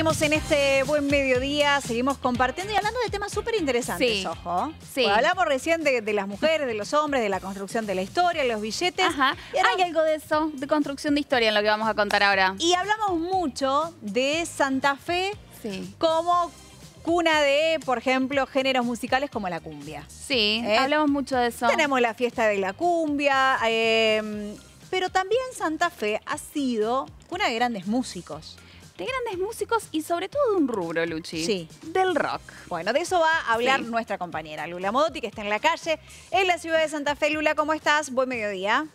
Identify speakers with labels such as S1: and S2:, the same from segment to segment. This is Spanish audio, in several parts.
S1: Seguimos en este buen mediodía, seguimos compartiendo y hablando de temas súper interesantes,
S2: Sí.
S1: ojo.
S2: Sí.
S1: Pues hablamos recién de, de las mujeres, de los hombres, de la construcción de la historia, los billetes.
S2: Ajá.
S1: Y, ahora-
S2: Hay algo de eso, de construcción de historia en lo que vamos a contar ahora.
S1: y hablamos mucho de Santa Fe
S2: Sí.
S1: como cuna de, por ejemplo, géneros musicales como la cumbia.
S2: Sí,
S1: ¿Eh?
S2: hablamos mucho de eso.
S1: Tenemos la fiesta de la cumbia, eh, pero también Santa Fe ha sido cuna de grandes músicos.
S2: De grandes músicos y sobre todo de un rubro, Luchi.
S1: Sí.
S2: Del rock.
S1: Bueno, de eso va a hablar
S2: Sí.
S1: nuestra compañera Lula Modotti, que está en la calle, en la ciudad de Santa Fe. Lula, ¿cómo estás? Buen mediodía.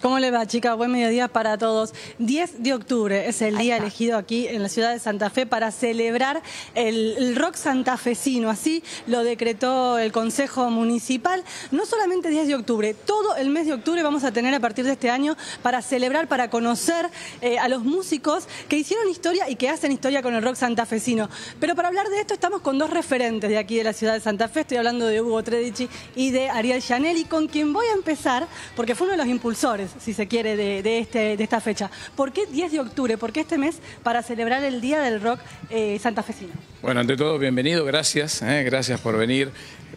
S3: ¿Cómo le va, chicas? Buen mediodía para todos. 10 de octubre es el día elegido aquí en la ciudad de Santa Fe para celebrar el, el rock santafesino. Así lo decretó el Consejo Municipal. No solamente 10 de octubre, todo el mes de octubre vamos a tener a partir de este año para celebrar, para conocer eh, a los músicos que hicieron historia y que hacen historia con el rock santafesino. Pero para hablar de esto estamos con dos referentes de aquí de la ciudad de Santa Fe. Estoy hablando de Hugo Tredici y de Ariel Janelli, con quien voy a empezar, porque fue uno de los impulsores, si se quiere, este, de esta fecha. ¿Por qué 10 de octubre? ¿Por qué este mes para celebrar el Día del Rock eh, santafesino?
S4: Bueno, ante todo, bienvenido, gracias, eh, gracias por venir,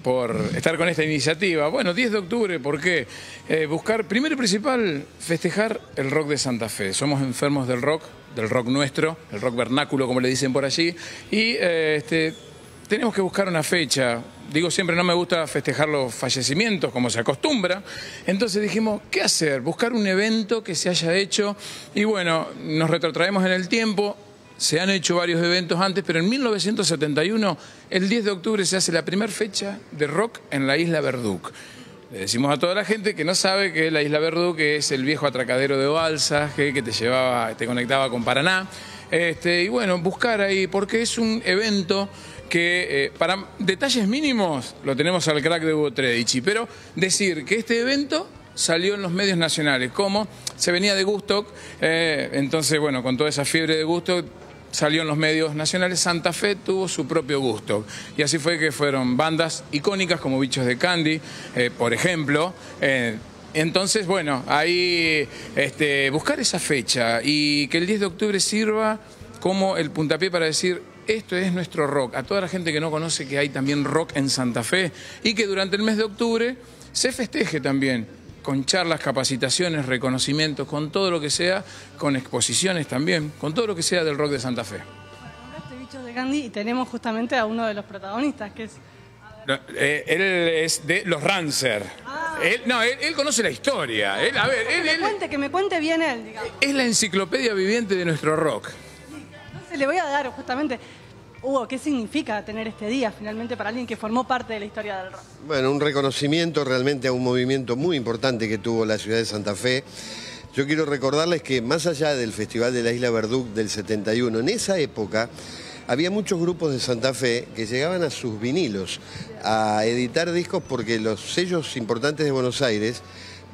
S4: por estar con esta iniciativa. Bueno, 10 de octubre, ¿por qué? Eh, buscar, primero y principal, festejar el rock de Santa Fe. Somos enfermos del rock, del rock nuestro, el rock vernáculo, como le dicen por allí, y eh, este, tenemos que buscar una fecha. Digo siempre, no me gusta festejar los fallecimientos como se acostumbra. Entonces dijimos, ¿qué hacer? Buscar un evento que se haya hecho. Y bueno, nos retrotraemos en el tiempo. Se han hecho varios eventos antes, pero en 1971, el 10 de octubre, se hace la primera fecha de rock en la isla Verduc. Le decimos a toda la gente que no sabe que la isla Verduc es el viejo atracadero de balsas que, que te llevaba, te conectaba con Paraná. Este, y bueno, buscar ahí, porque es un evento que eh, para detalles mínimos lo tenemos al crack de Hugo Tredici, pero decir que este evento salió en los medios nacionales, como se venía de Gusto, entonces bueno, con toda esa fiebre de Gusto salió en los medios nacionales, Santa Fe tuvo su propio gusto. Y así fue que fueron bandas icónicas como Bichos de Candy, eh, por ejemplo. eh, entonces, bueno, ahí este, buscar esa fecha y que el 10 de octubre sirva como el puntapié para decir, esto es nuestro rock. A toda la gente que no conoce que hay también rock en Santa Fe y que durante el mes de octubre se festeje también con charlas, capacitaciones, reconocimientos, con todo lo que sea, con exposiciones también, con todo lo que sea del rock de Santa Fe.
S3: Nombraste Bichos de Gandhi y tenemos justamente a uno de los protagonistas, que es
S4: No, eh, él es de los Rancer. Él, no, él, él conoce la historia. Él, a ver, él,
S3: Que me
S4: él
S3: cuente, que me cuente bien él, digamos.
S4: es la enciclopedia viviente de nuestro rock.
S3: Entonces le voy a dar justamente, Hugo, ¿qué significa tener este día finalmente para alguien que formó parte de la historia del rock?
S5: Bueno, un reconocimiento realmente a un movimiento muy importante que tuvo la ciudad de Santa Fe. Yo quiero recordarles que más allá del Festival de la Isla Verduc del 71, en esa época había muchos grupos de Santa Fe que llegaban a sus vinilos a editar discos porque los sellos importantes de Buenos Aires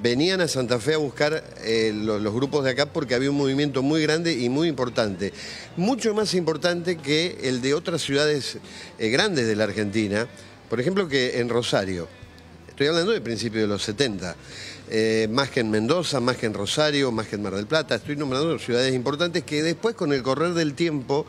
S5: venían a Santa Fe a buscar eh, lo- los, grupos de acá porque había un movimiento muy grande y muy importante. Mucho más importante que el de otras ciudades eh, grandes de la Argentina, por ejemplo que en Rosario. Estoy hablando de principios de los 70. Eh, más que en Mendoza, más que en Rosario, más que en Mar del Plata. Estoy nombrando ciudades importantes que después, con el correr del tiempo,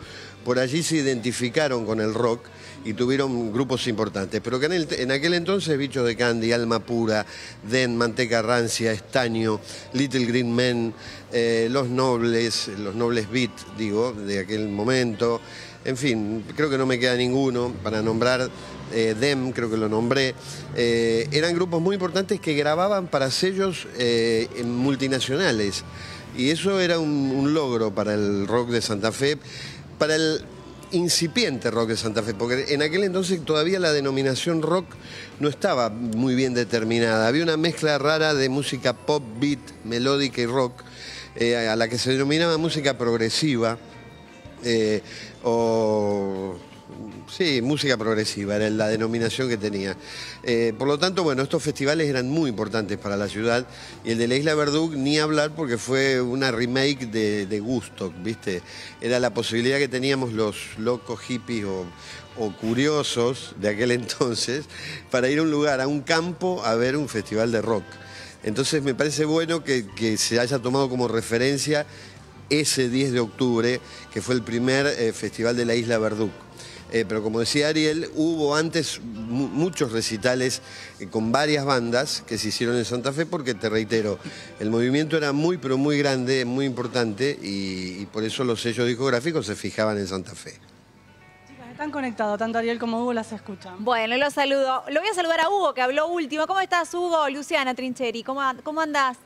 S5: por allí se identificaron con el rock y tuvieron grupos importantes. Pero que en, el- en aquel entonces, Bichos de Candy, Alma Pura, Den, Manteca Rancia, Estaño, Little Green Men, eh, Los Nobles, Los Nobles Beat, digo, de aquel momento. En fin, creo que no me queda ninguno para nombrar. eh, Dem, creo que lo nombré. Eh, eran grupos muy importantes que grababan para sellos multinacionales. Y eso era un logro para el rock de Santa Fe, para el incipiente rock de Santa Fe, porque en aquel entonces todavía la denominación rock no estaba muy bien determinada. Había una mezcla rara de música pop, beat, melódica y rock, eh, a la que se denominaba música progresiva. eh, o sí, música progresiva era la denominación que tenía. Eh, por lo tanto, bueno, estos festivales eran muy importantes para la ciudad y el de la Isla Verduc ni hablar porque fue una remake de, de Gusto, ¿viste? Era la posibilidad que teníamos los locos hippies o, curiosos de aquel entonces para ir a un lugar, a un campo, a ver un festival de rock. Entonces me parece bueno que, se haya tomado como referencia ese 10 de octubre, que fue el primer eh, festival de la isla Verduc. Eh, pero como decía Ariel, hubo antes mu- muchos recitales eh, con varias bandas que se hicieron en Santa Fe porque, te reitero, el movimiento era muy, pero muy grande, muy importante y, y por eso los sellos discográficos se fijaban en Santa Fe.
S3: Chicas, Están conectados, tanto Ariel como Hugo las escuchan.
S1: Bueno, lo saludo. Lo voy a saludar a Hugo, que habló último. ¿Cómo estás, Hugo? Luciana Trincheri, ¿cómo, cómo andás?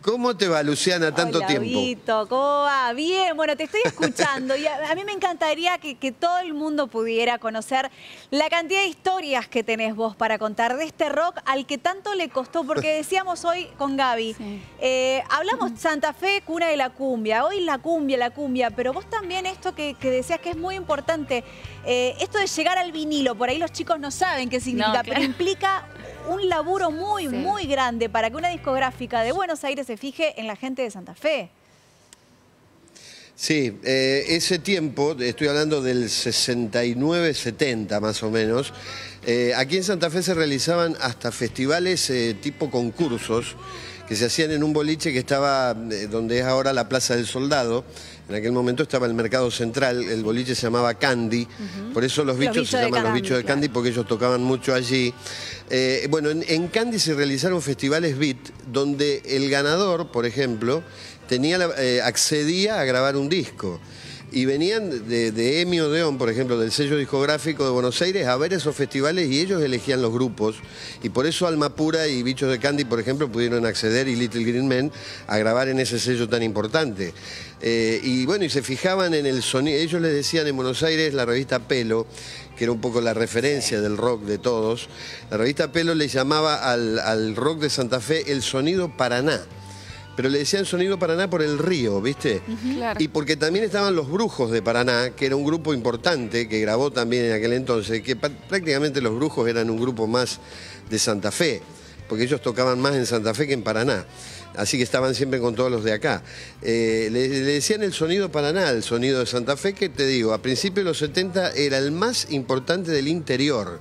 S5: ¿Cómo te va, Luciana, tanto
S1: Hola,
S5: tiempo?
S1: Vito, ¿cómo va? Bien, bueno, te estoy escuchando y a, a mí me encantaría que, que todo el mundo pudiera conocer la cantidad de historias que tenés vos para contar de este rock al que tanto le costó, porque decíamos hoy con Gaby,
S2: Sí.
S1: eh, hablamos Santa Fe, cuna de la cumbia, hoy la cumbia, la cumbia, pero vos también esto que, que decías que es muy importante, eh, esto de llegar al vinilo, por ahí los chicos no saben qué significa,
S2: No,
S1: pero implica un laburo muy,
S2: Sí.
S1: muy grande para que una discográfica de Buenos Aires se fije en la gente de Santa Fe.
S5: Sí, eh, ese tiempo, estoy hablando del 69-70 más o menos, eh, aquí en Santa Fe se realizaban hasta festivales eh, tipo concursos que se hacían en un boliche que estaba eh, donde es ahora la Plaza del Soldado. En aquel momento estaba el Mercado Central, el boliche se llamaba Candy, por eso los
S1: Los
S5: bichos se llaman los bichos de
S1: claro.
S5: Candy porque ellos tocaban mucho allí. Eh, bueno, en, en Candy se realizaron festivales beat donde el ganador, por ejemplo, tenía la- eh, accedía a grabar un disco. Y venían de, de Emi Odeón, por ejemplo, del sello discográfico de Buenos Aires, a ver esos festivales y ellos elegían los grupos. Y por eso Alma Pura y Bichos de Candy, por ejemplo, pudieron acceder y Little Green Men a grabar en ese sello tan importante. Eh, y bueno, y se fijaban en el sonido. Ellos les decían en Buenos Aires la revista Pelo, que era un poco la referencia del rock de todos. La revista Pelo le llamaba al, al rock de Santa Fe el sonido Paraná. Pero le decían sonido Paraná por el río, ¿viste?
S2: Claro.
S5: Y porque también estaban los Brujos de Paraná, que era un grupo importante que grabó también en aquel entonces, que prácticamente los Brujos eran un grupo más de Santa Fe, porque ellos tocaban más en Santa Fe que en Paraná. Así que estaban siempre con todos los de acá. Eh, le, le decían el sonido Paraná, el sonido de Santa Fe, que te digo, a principios de los 70 era el más importante del interior.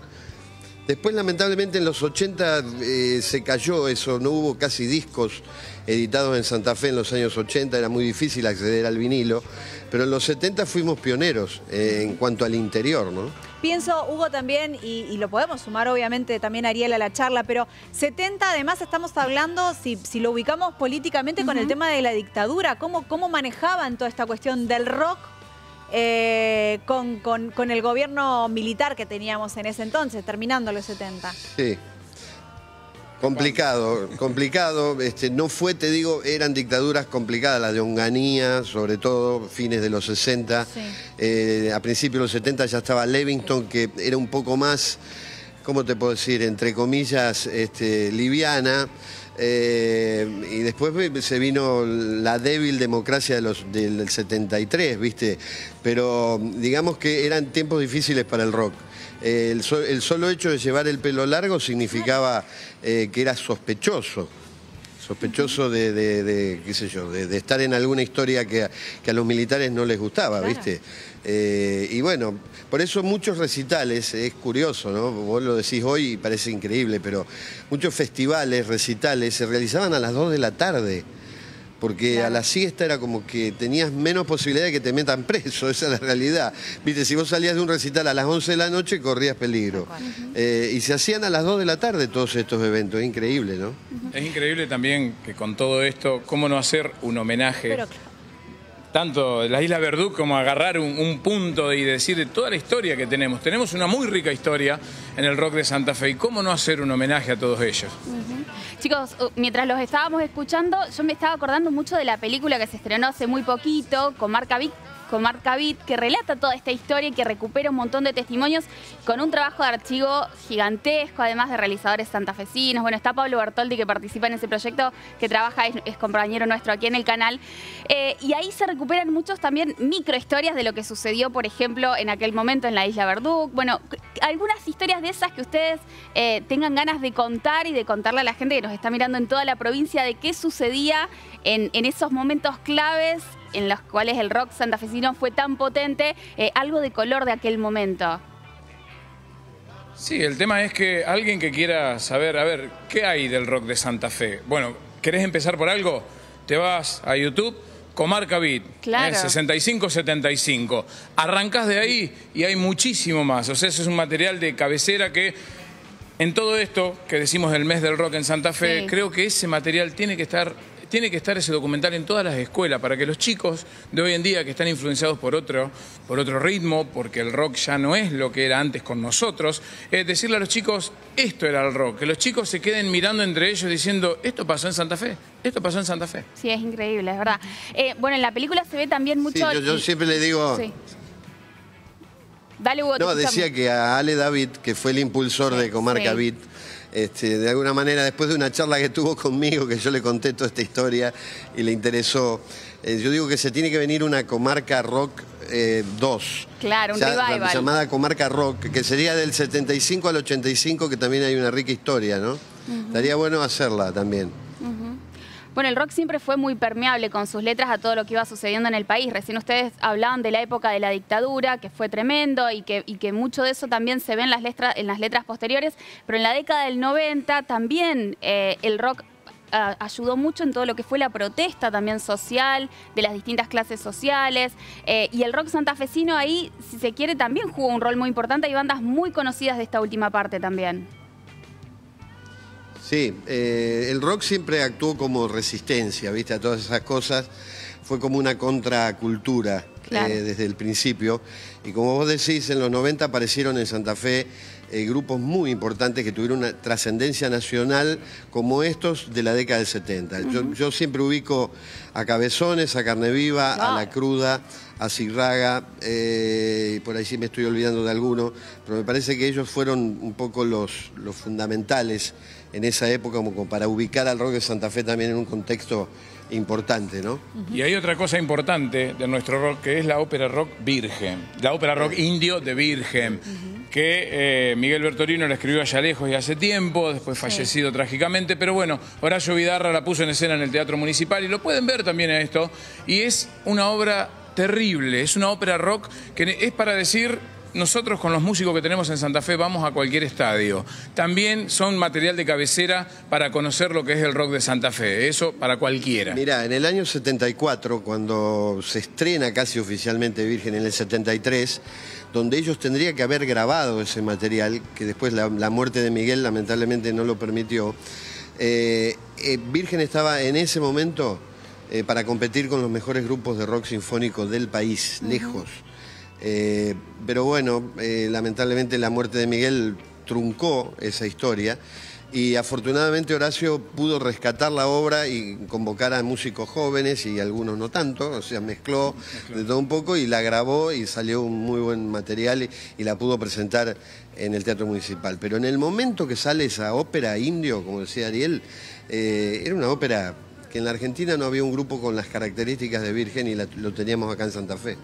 S5: Después, lamentablemente, en los 80 eh, se cayó eso, no hubo casi discos editados en Santa Fe en los años 80, era muy difícil acceder al vinilo, pero en los 70 fuimos pioneros eh, en cuanto al interior, ¿no?
S1: Pienso, Hugo, también, y, y lo podemos sumar obviamente también Ariel a la charla, pero 70 además estamos hablando, si, si lo ubicamos políticamente, con el tema de la dictadura, cómo, cómo manejaban toda esta cuestión del rock eh, con, con- con el gobierno militar que teníamos en ese entonces, terminando los 70.
S5: Sí. Complicado, complicado. Este, no fue, te digo, eran dictaduras complicadas, la de Onganía, sobre todo, fines de los 60.
S1: Sí.
S5: Eh, a principios de los 70 ya estaba Levington, que era un poco más, ¿cómo te puedo decir? Entre comillas, este, liviana. Eh, y después se vino la débil democracia de los, del 73, ¿viste? Pero digamos que eran tiempos difíciles para el rock. El solo hecho de llevar el pelo largo significaba eh, que era sospechoso. Sospechoso de, de- de, qué sé yo, de, de estar en alguna historia que a, que a los militares no les gustaba,
S1: Claro.
S5: ¿viste? Eh, y bueno, por eso muchos recitales, es curioso, ¿no? Vos lo decís hoy y parece increíble, pero muchos festivales, recitales, se realizaban a las 2 de la tarde. Porque a la siesta era como que tenías menos posibilidad de que te metan preso, esa es la realidad. Viste, si vos salías de un recital a las 11 de la noche, corrías peligro. Eh, y se hacían a las 2 de la tarde todos estos eventos, es increíble, ¿no?
S4: Es increíble también que con todo esto, cómo no hacer un homenaje,
S1: Pero.
S4: Tanto la isla Verduc como agarrar un, un punto y decir de toda la historia que tenemos. Tenemos una muy rica historia en el rock de Santa Fe y cómo no hacer un homenaje a todos ellos.
S2: Chicos, uh, mientras los estábamos escuchando, yo me estaba acordando mucho de la película que se estrenó hace muy poquito con Marc David, con Marc David, que relata toda esta historia y que recupera un montón de testimonios con un trabajo de archivo gigantesco, además de realizadores santafesinos. Bueno, está Pablo Bertoldi que participa en ese proyecto, que trabaja, es, compañero nuestro aquí en el canal. Eh, y ahí se recuperan muchos también microhistorias de lo que sucedió, por ejemplo, en aquel momento en la isla Verduc. Bueno, algunas historias de esas que ustedes eh, tengan ganas de contar y de contarle a la gente que nos está mirando en toda la provincia de qué sucedía en, en esos momentos claves en los cuales el rock santafesino fue tan potente, eh, algo de color de aquel momento.
S4: Sí, el tema es que alguien que quiera saber, a ver, ¿qué hay del rock de Santa Fe? Bueno, ¿querés empezar por algo? te vas a YouTube, Comarca Beat,
S2: Claro.
S4: 65-75. Arrancás de ahí y hay muchísimo más. O sea, eso es un material de cabecera que en todo esto que decimos del mes del rock en Santa Fe,
S2: Sí.
S4: creo que ese material tiene que estar tiene que estar ese documental en todas las escuelas para que los chicos de hoy en día que están influenciados por otro, por otro ritmo, porque el rock ya no es lo que era antes con nosotros, eh, decirle a los chicos, esto era el rock, que los chicos se queden mirando entre ellos diciendo, esto pasó en Santa Fe, esto pasó en Santa Fe.
S2: Sí, es increíble, es verdad. Eh, bueno, en la película se ve también
S5: Sí,
S2: mucho...
S5: yo, yo
S2: y-
S5: siempre le digo...
S2: Sí. Dale, Hugo,
S5: No, decía que a Ale David, que fue el impulsor de Comarca
S2: sí.
S5: Beat, este, de alguna manera, después de una charla que tuvo conmigo, que yo le conté toda esta historia y le interesó, eh, yo digo que se tiene que venir una Comarca Rock eh, 2.
S2: Claro, un
S5: Ya-
S2: revival.
S5: Llamada Comarca Rock, que sería del 75 al 85, que también hay una rica historia, ¿no? Estaría bueno hacerla también.
S2: Bueno, el rock siempre fue muy permeable con sus letras a todo lo que iba sucediendo en el país. Recién ustedes hablaban de la época de la dictadura, que fue tremendo y que, mucho de eso también se ve en las, letras, en las letras posteriores, pero en la década del 90 también eh, el rock ayudó mucho en todo lo que fue la protesta también social, de las distintas clases sociales, eh, y el rock santafesino ahí, si se quiere, también jugó un rol muy importante. Hay bandas muy conocidas de esta última parte también.
S5: Sí, eh, el rock siempre actuó como resistencia, ¿viste? A todas esas cosas. Fue como una contracultura
S2: Claro.
S5: eh, desde el principio. Y como vos decís, en los 90 aparecieron en Santa Fe eh, grupos muy importantes que tuvieron una trascendencia nacional como estos de la década del 70. yo, yo siempre ubico a Cabezones, a Carne Viva, a La Cruda, a Cirraga, eh, y por ahí sí me estoy olvidando de alguno, pero me parece que ellos fueron un poco los, los fundamentales en esa época como para ubicar al rock de Santa Fe también en un contexto importante, ¿no?
S4: Y hay otra cosa importante de nuestro rock, que es la ópera rock virgen, la ópera rock indio de virgen, que eh, Miguel Bertorino la escribió allá lejos y hace tiempo, después fallecido trágicamente, pero bueno, Horacio Vidarra la puso en escena en el Teatro Municipal y lo pueden ver también a esto, y es una obra terrible, es una ópera rock que es para decir... Nosotros con los músicos que tenemos en Santa Fe vamos a cualquier estadio. También son material de cabecera para conocer lo que es el rock de Santa Fe. Eso para cualquiera.
S5: Mira, en el año 74, cuando se estrena casi oficialmente Virgen en el 73, donde ellos tendrían que haber grabado ese material, que después la, la muerte de Miguel lamentablemente no lo permitió, eh, eh, Virgen estaba en ese momento eh, para competir con los mejores grupos de rock sinfónico del país, lejos. Eh, pero bueno, eh, lamentablemente la muerte de Miguel truncó esa historia y afortunadamente Horacio pudo rescatar la obra y convocar a músicos jóvenes y algunos no tanto, o sea, mezcló de todo un poco y la grabó y salió un muy buen material y, y la pudo presentar en el Teatro Municipal. Pero en el momento que sale esa ópera indio, como decía Ariel, eh, era una ópera que en la Argentina no había un grupo con las características de Virgen y la- lo teníamos acá en Santa Fe.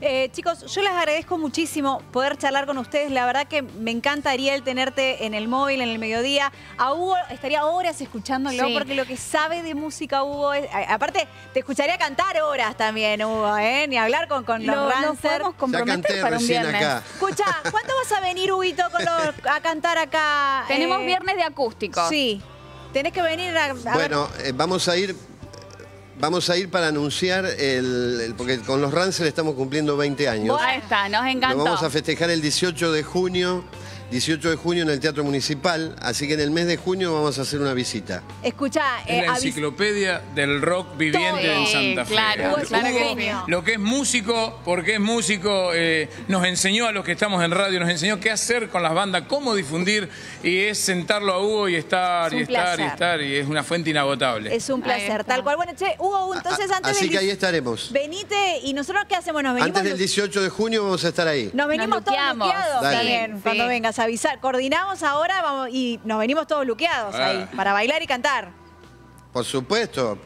S1: Eh, chicos, yo les agradezco muchísimo poder charlar con ustedes. La verdad que me encanta, Ariel, tenerte en el móvil, en el mediodía. A Hugo estaría horas escuchándolo
S2: Sí.
S1: porque lo que sabe de música, Hugo, es- a- aparte, te escucharía cantar horas también, Hugo, ¿eh? Ni hablar con, con
S2: Lo,
S1: los
S2: lo
S1: Rancer.
S2: podemos
S5: Ya
S2: comprometer para un viernes.
S5: acá.
S1: Escucha, ¿cuándo vas a venir, Huguito, con los- a cantar acá?
S2: Tenemos
S1: eh?
S2: viernes de acústico.
S1: Sí. Tenés que venir a, a ver-
S5: Bueno, eh, vamos a ir. Vamos a ir para anunciar el, el- porque con los Rancer estamos cumpliendo 20 años.
S2: Ahí está, nos
S5: Lo
S2: encantó.
S5: vamos a festejar el 18 de junio, 18 de junio en el Teatro Municipal, así que en el mes de junio vamos a hacer una visita.
S1: Escucha,
S4: Es la enciclopedia del rock viviente
S2: Todo.
S4: en Santa Fe.
S2: Claro, claro que.
S4: Lo que es músico, porque es músico, eh, nos enseñó a los que estamos en radio, nos enseñó qué hacer con las bandas, cómo difundir, y es sentarlo a Hugo y estar,
S1: Es
S4: y estar, y estar, y es una fuente inagotable.
S1: es un placer, tal cual. Bueno, che, Hugo, entonces
S5: A-
S1: antes
S5: así
S1: del
S5: que ahí estaremos.
S1: Venite y nosotros qué hacemos, nos venimos.
S5: Antes del 18 de junio vamos a estar ahí.
S1: Nos venimos
S2: Nos
S1: todos también,
S2: Sí,
S1: cuando
S2: sí.
S1: vengas a avisar. Coordinamos ahora vamos, y nos venimos todos luqueados
S4: Ah.
S1: ahí, para bailar y cantar.
S5: Por supuesto,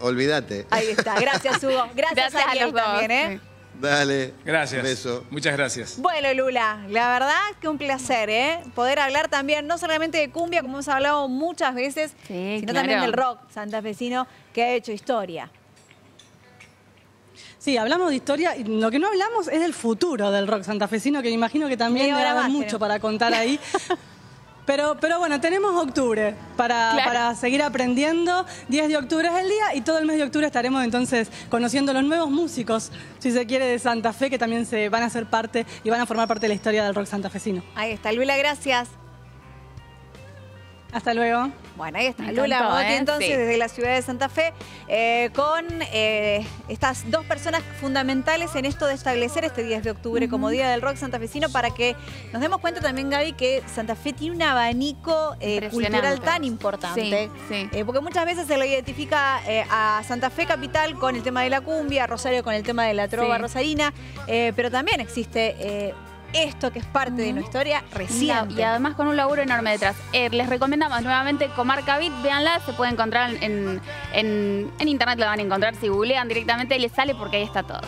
S5: olvídate.
S1: Ahí está. Gracias, Hugo. Gracias,
S2: Gracias a los dos.
S1: también, ¿eh?
S5: Dale.
S4: Gracias.
S5: Un beso.
S4: Muchas gracias.
S1: Bueno, Lula, la verdad que un placer, ¿eh? Poder hablar también, no solamente de cumbia, como hemos hablado muchas veces,
S2: Sí,
S1: sino
S2: claro.
S1: también del rock santafesino que ha hecho historia.
S3: Sí, hablamos de historia y lo que no hablamos es del futuro del rock santafesino, que me imagino que también
S1: Media
S3: debe
S1: hora
S3: haber
S1: más
S3: mucho para contar ahí. Pero, pero bueno, tenemos octubre para,
S2: Claro.
S3: para seguir aprendiendo. 10 de octubre es el día y todo el mes de octubre estaremos entonces conociendo los nuevos músicos, si se quiere, de Santa Fe, que también se van a ser parte y van a formar parte de la historia del rock santafesino.
S1: Ahí está, Lula, gracias.
S3: Hasta luego.
S1: Bueno, ahí está Lula
S2: encantó,
S1: Motti,
S2: ¿eh?
S1: entonces,
S2: Sí.
S1: desde la ciudad de Santa Fe, eh, con eh, estas dos personas fundamentales en esto de establecer este 10 de octubre como Día del Rock santafesino para que nos demos cuenta también, Gaby, que Santa Fe tiene un abanico cultural tan importante.
S2: Sí, sí.
S1: Porque muchas veces se lo identifica a Santa Fe capital con el tema de la cumbia, a Rosario con el tema de la trova rosarina, pero también existe esto que es parte de nuestra historia reciente.
S2: Y además con un laburo enorme detrás. Eh, les recomendamos nuevamente Comarca Beat, véanla, se puede encontrar en, en, en internet, la van a encontrar, si googlean directamente les sale porque ahí está todo.